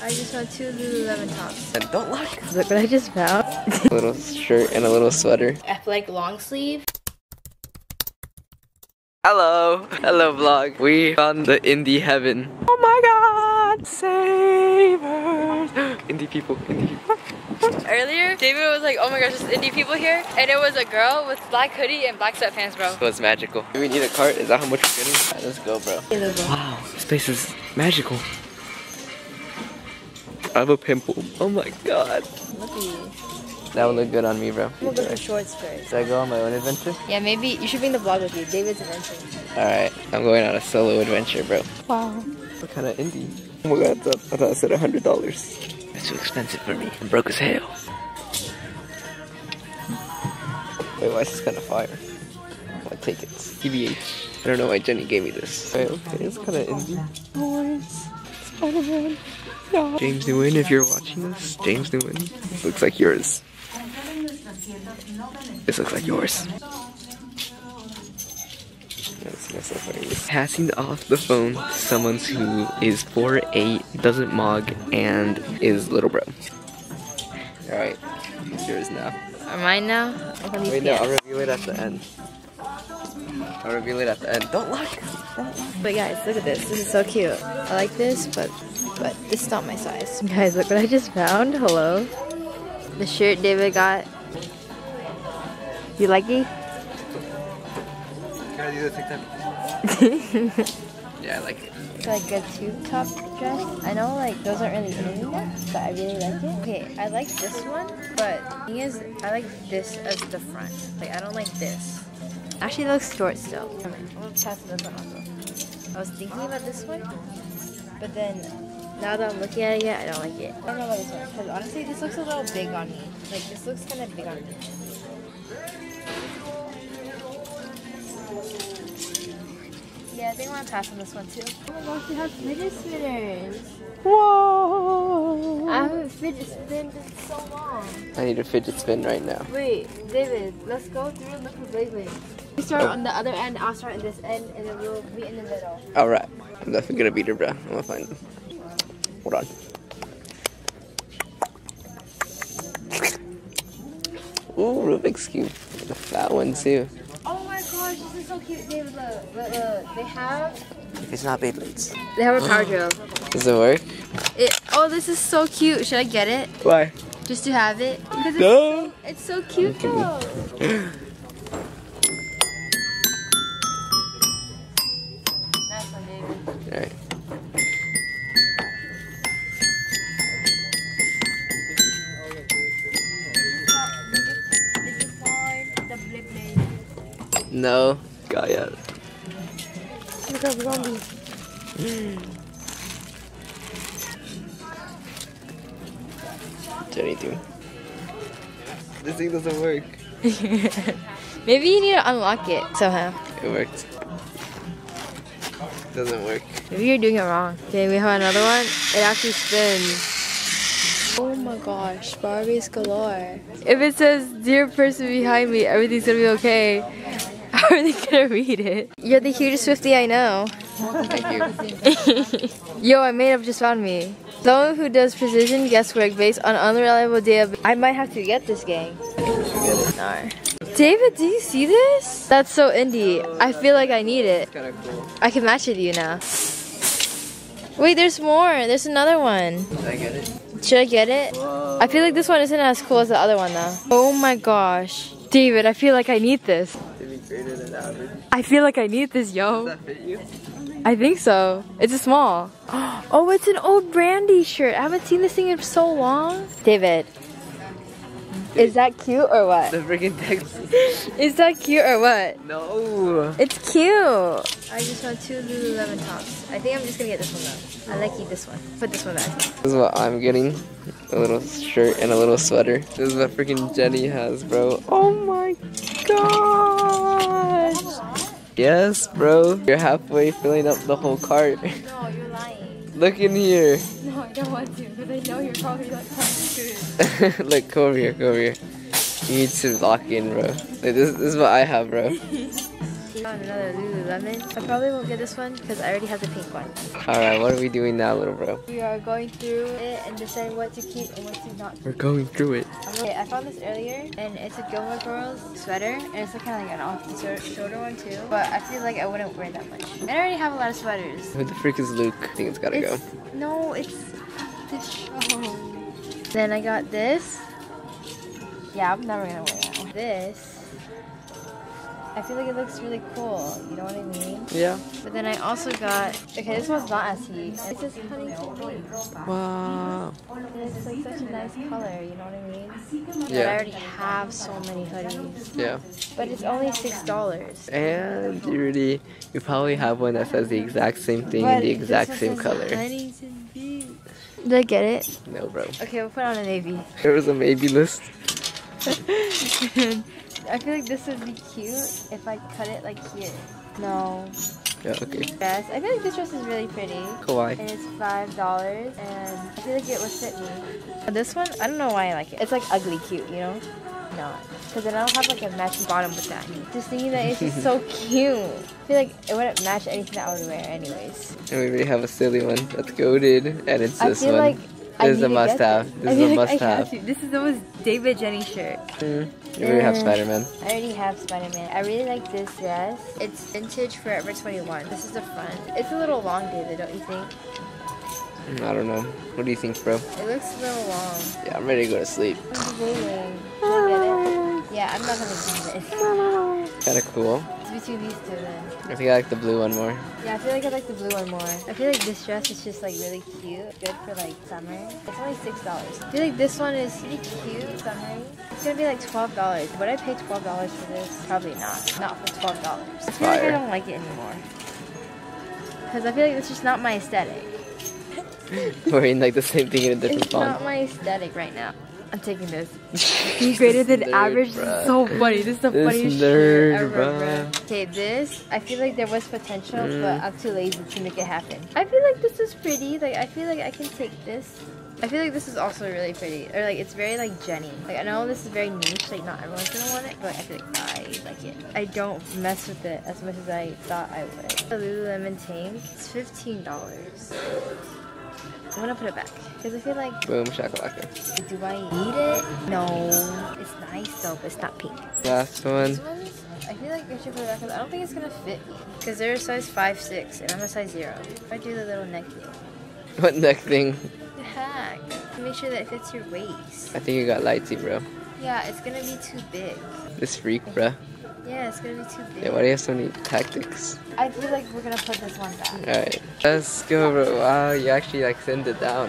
I just found two Lululemon tops. And don't look. Look what I just found. A little shirt and a little sweater. I like long sleeve. Hello. Hello vlog. We found the indie heaven. Oh my god. Savers. indie people. Indie people. Earlier, David was like, oh my gosh, there's indie people here. And it was a girl with black hoodie and black sweatpants, bro. It was magical. Do we need a cart? Is that how much we're getting? Alright, let's go, bro. Wow, this place is magical. I have a pimple. Oh my god. Looky. That would look good on me, bro. I'm gonna go for shorts first. Should I go on my own adventure? Yeah, maybe you should bring the vlog with you. David's adventure. Alright, I'm going on a solo adventure, bro. Wow. What kind of indie? Oh my god, I thought, I thought I said $100. That's too expensive for me. I'm broke as hell. Wait, why is this kind of fire? I'll take it. TBH. I don't know why Jenny gave me this. Wait, okay, it's kind of indie. Boys. Spider-Man. No. James Nguyen, if you're watching this, James Nguyen. Looks like yours. This looks like yours. That's messed up funny. Passing off the phone to someone who is 4'8, doesn't mog, and is little bro. Alright, it's yours now. Are mine now? Look on these Wait, no, I'll pants. reveal it at the end. I'll reveal it at the end. Don't look! But guys, look at this. This is so cute. I like this, but but this is not my size. Guys, look what I just found. Hello. The shirt David got. You like it? Can I do the TikTok? yeah, I like it. It's like a tube top dress. I know like those aren't really in anymore, but I really like it. Okay, I like this one, but the thing is, I like this as the front. Like I don't like this. Actually, it looks short still. I'm gonna pass this one also. I was thinking about this one, but then now that I'm looking at it, I don't like it. I don't know about this one because honestly, this looks a little big on me. Like this looks kind of big on me. Yeah, I think I want to pass on this one too. Oh my gosh, you have fidget spinners. Whoa! I haven't fidget spinned in so long. I need a fidget spin right now. Wait, David, let's go through and look for Beyblade. You start Oh. on the other end, I'll start at this end, and then we'll meet in the middle. Alright. I'm definitely gonna beat her, bro. I'm gonna find them. Hold on. Ooh, Rubik's Cube. The fat one, too. Oh my gosh, this is so cute, David. Look, look, look. They have It's not Beyblades. they have a power drill. Does it work? It, oh, this is so cute. Should I get it Why? just to have it? Because it's, No. it's so cute though. Beyblade? No. Gaia. Look at zombie. Jenny, do. This thing doesn't work. Maybe you need to unlock it somehow. It worked. Doesn't work. Maybe you're doing it wrong. Okay, we have another one. It actually spins. Oh my gosh, Barbies galore. If it says, dear person behind me, everything's gonna be okay, how are they gonna read it? You're the hugest Swifty I know. Thank you. Yo, I made up just found me. Someone who does precision guesswork based on unreliable data. I might have to get this gang. No. David, do you see this? That's so indie. I feel like I need it. Kind of cool. I can match it to you now. Wait, there's more. There's another one. Did I get it? Should I get it? I feel like this one isn't as cool as the other one though. Oh my gosh. David, I feel like I need this. To be greater than average. I feel like I need this, yo. Does that fit you? I think so. It's a small. Oh, it's an old Brandy shirt. I haven't seen this thing in so long. David, is that cute or what? The freaking text. Is that cute or what? No. It's cute. I just want two Lululemon tops. I think I'm just gonna get this one though. I like you this one. Put this one back. This is what I'm getting. A little shirt and a little sweater. This is what freaking Jenny has, bro. Oh my gosh. Yes, bro. You're halfway filling up the whole cart. No, you're lying. Look in here. No, I don't want to because I know you're probably not the. Look, come over here, come over here. You need to lock in, bro. Like, this, this is what I have, bro. See? Found another Lululemon. I probably won't get this one because I already have the pink one. Alright, what are we doing now, little bro? We are going through it and deciding what to keep and what to not keep. We're going through it. Okay, I found this earlier and it's a Gilmore Girls sweater and it's kind of like an off the shoulder one too. But I feel like I wouldn't wear that much. And I already have a lot of sweaters. Who the freak is Luke? I think it's gotta It's, go. no, it's the show. Then I got this. Yeah, I'm never gonna wear that one. This. I feel like it looks really cool. You know what I mean? Yeah. But then I also got. Okay, this one's not as heat. It's just Huntington Beach. Wow. And It's like such a nice color. You know what I mean? But I already have so many hoodies. Yeah. But it's only six dollars. And you really, you probably have one that says the exact same thing in the exact same color. Huntington Beach. Did I get it? No, bro. Okay, we'll put on a navy. There was a maybe list. I feel like this would be cute if I cut it like here. No. Yeah, okay. Yes, I feel like this dress is really pretty. Kawaii. And it's five dollars, and I feel like it would fit me. This one, I don't know why I like it. It's like ugly cute, you know? No, because then I don't have like a matching bottom with that. Just thinking that it's just so cute. I feel like it wouldn't match anything that I would wear, anyways. And we really have a silly one that's goaded, and it's I this feel one. like I This is a get must-have. This, This is a like I must-have. have. This is the most David Jenny shirt. Mm, you really have Uh, Spider-Man. I already have Spider-Man. I really like this dress. It's vintage Forever 21. This is the front. It's a little long, David, don't you think? Mm, I don't know. What do you think, bro? It looks a little long. Yeah, I'm ready to go to sleep. Yeah, I'm not gonna do this. Kind of cool. It's between these two then. I think I like the blue one more. Yeah, I feel like I like the blue one more. I feel like this dress is just like really cute. Good for like summer. It's only six dollars. I feel like this one is pretty cute, summery. It's gonna be like twelve dollars. Would I pay twelve dollars for this? Probably not. Not for twelve dollars. I feel like I don't like it anymore. Cause I feel like it's just not my aesthetic. Wearing like the same thing in a different It's not my aesthetic right now. I'm taking this. Be greater than nerd, average. Bruh. is so funny. This is the This funniest nerd, shit ever, bruh. bruh. Okay, this I feel like there was potential, Mm. but I'm too lazy to make it happen. I feel like this is pretty. Like I feel like I can take this. I feel like this is also really pretty, or like it's very like Jenny. Like I know this is very niche, like not everyone's gonna want it, but I feel like I like it. I don't mess with it as much as I thought I would. The Lululemon tank, it's fifteen dollars. I'm gonna put it back because I feel like Boom, shakalaka. do I need it? No. It's nice though, but it's not pink. Last one. I feel like I should put it back because I don't think it's gonna fit me. Because they're a size 5, 6, and I'm a size 0. If I do the little neck thing. What neck thing? The heck? Make sure that it fits your waist. I think you got lighty, bro. Yeah, it's gonna be too big. This freak, bro. Yeah, it's gonna be too big. Yeah, why do you have so many tactics? I feel like we're gonna put this one back. Alright. Let's go, bro. Wow, you actually like send it down.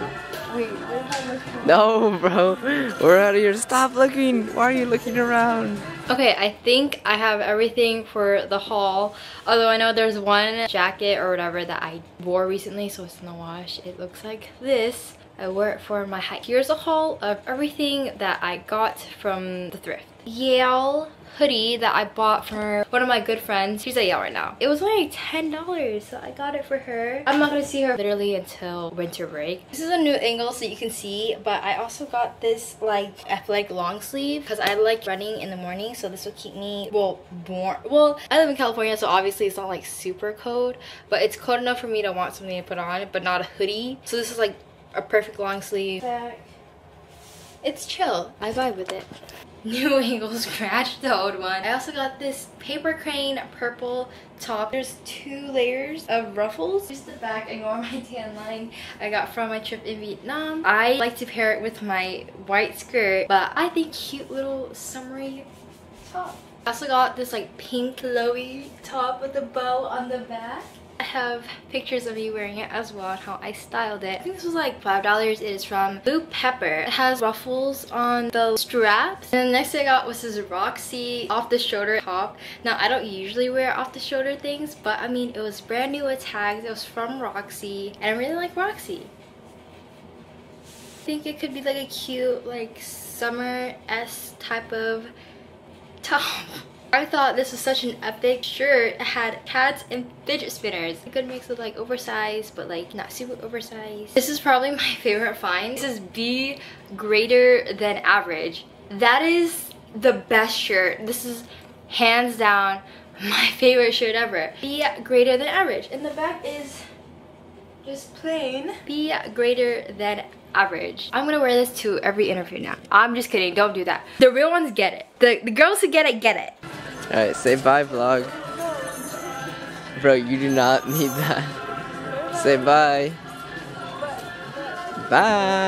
Wait, what if I look No, bro. We're out of here. Stop looking. Why are you looking around? Okay, I think I have everything for the haul. Although I know there's one jacket or whatever that I wore recently, so it's in the wash. It looks like this. I wore it for my hike. Here's a haul of everything that I got from the thrift. Yale hoodie that I bought for one of my good friends. She's at Yale right now. It was only $10, so I got it for her. I'm not gonna see her literally until winter break. This is a new angle so you can see, but I also got this like athletic long sleeve because I like running in the morning, so this will keep me, well, warm. Well, I live in California, so obviously it's not like super cold, but it's cold enough for me to want something to put on, but not a hoodie. So this is like a perfect long sleeve. Back. It's chill. I vibe with it. New angle scratch the old one. I also got this paper crane purple top. There's two layers of ruffles. Here's the back. Ignore my tan line I got from my trip in Vietnam. I like to pair it with my white skirt, but I think cute little summery top. I also got this like pink flowy top with a bow on the back. I have pictures of me wearing it as well and how I styled it. I think this was like $5. It is from Blue Pepper. It has ruffles on the straps. And the next thing I got was this Roxy off the shoulder top. Now I don't usually wear off the shoulder things, but I mean it was brand new with tags. It was from Roxy and I really like Roxy. I think it could be like a cute like summer-esque type of top. I thought this was such an epic shirt. It had cats and fidget spinners. A good mix of like oversized, but like not super oversized. This is probably my favorite find. This is B greater than average. That is the best shirt. This is hands down my favorite shirt ever. B greater than average. And the back is just plain. B greater than average. I'm gonna wear this to every interview now. I'm just kidding, don't do that. The real ones get it. The, the girls who get it, get it. Alright, say bye, vlog. Bro, you do not need that. Say bye. Bye.